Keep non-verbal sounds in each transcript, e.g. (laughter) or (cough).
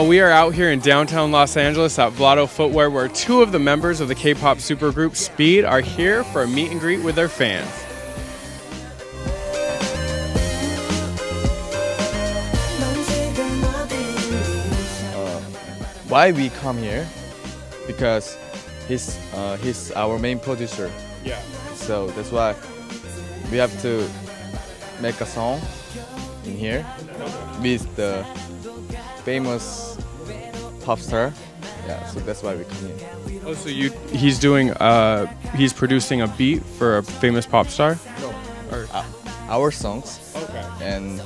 Uh, We are out here in downtown Los Angeles at Vlado Footwear, where two of the members of the K-pop supergroup Speed are here for a meet and greet with their fans. Why we come here? Because he's uh, he's our main producer. Yeah. So that's why we have to make a song in here with the famous pop star. Yeah, so that's why we come here. Oh, so you he's doing uh he's producing a beat for a famous pop star? Or Uh, our songs, okay. and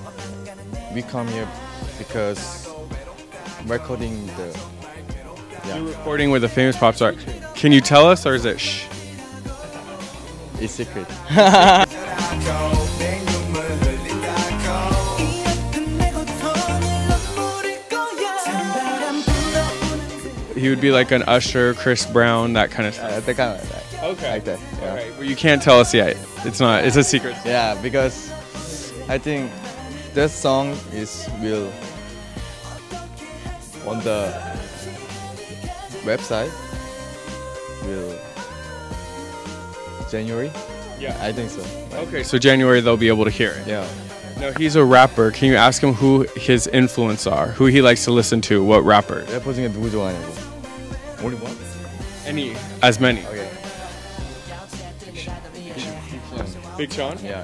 we come here because recording the You're recording with a famous pop star. Can you tell us or is it shh? it's secret. (laughs) He would be like an Usher, Chris Brown, that kind of stuff. That kind of like that. Okay. Like that. Yeah. All right. Well, you can't tell us yet. It's not. It's a secret. Yeah, because I think that song is will on the website will January. Yeah. I think so. Okay. So January they'll be able to hear it. Yeah. No, he's a rapper. Can you ask him who his influence are? Who he likes to listen to? What rappers? 래퍼 중에 누구 좋아하냐고. Only one? Any? As many. Okay. Big Sean. Yeah.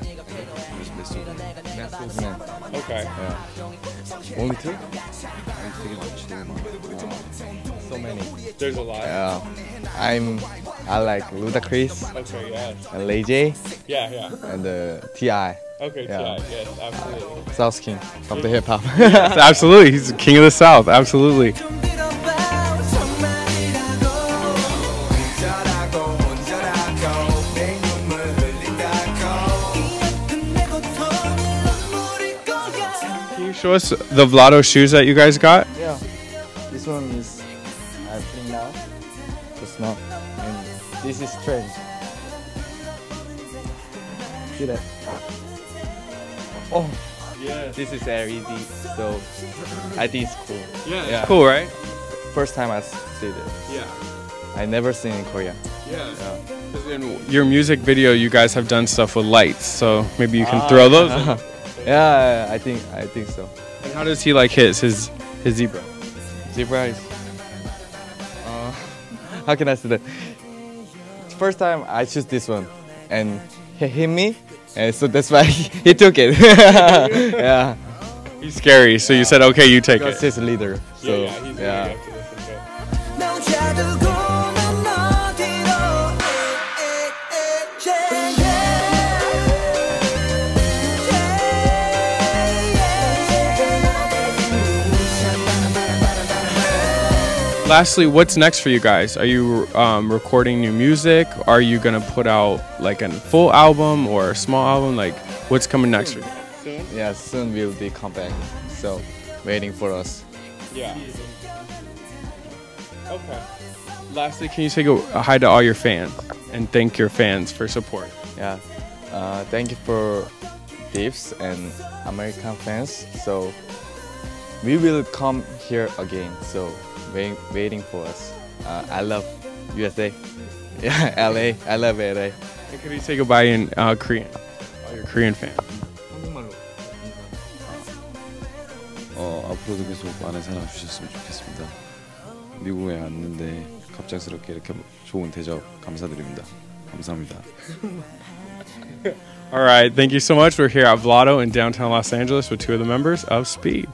Man. Okay. Yeah. Only two? So many. There's a lot. Yeah. I'm I like Ludacris Okay. Yes. and Lay J Yeah. Yeah. and uh, Ti. Okay. Yeah. Yes. Absolutely. South King of the hip hop. (laughs) absolutely. He's the king of the South. Absolutely. Can you show us the Vlado shoes that you guys got? yeah. This one is I think now. Just now. And this is trend. See that? Oh, Yeah. this is LED. So I think it's cool. Yeah. Yeah. Cool, right? First time I see this. Yeah. I never seen in Korea. Yeah. Yeah. In your music video, you guys have done stuff with lights, so maybe you can throw those. (laughs) yeah, I think I think so. And how does he like his his his zebra? Zebra is. Uh, how can I say that? First time I choose this one, and he hit me, and so that's why (laughs) he took it. (laughs) yeah, He's scary, so you said, okay, you take because it. he's a leader. So yeah. Lastly, what's next for you guys? Are you um, recording new music? Are you gonna put out like a full album or a small album? Like, what's coming next for you? Soon. Yeah, soon we'll be come back. So waiting for us. Yeah. Okay. Lastly, can you say go hi to all your fans and thank your fans for support? Yeah. Uh, thank you for Dips and American fans. So we will come here again. So wait, waiting for us. Uh, I love USA. (laughs) Yeah, LA. I love LA. And can you say goodbye in uh, Korean? All your Korean fans. 어, 앞으로도 계속 많은 사랑 주셨으면 좋겠습니다. 미국에 왔는데 갑작스럽게 이렇게 좋은 대접 감사드립니다. 감사합니다. All right, thank you so much. We're here at Vlado in downtown Los Angeles with two of the members of Speed.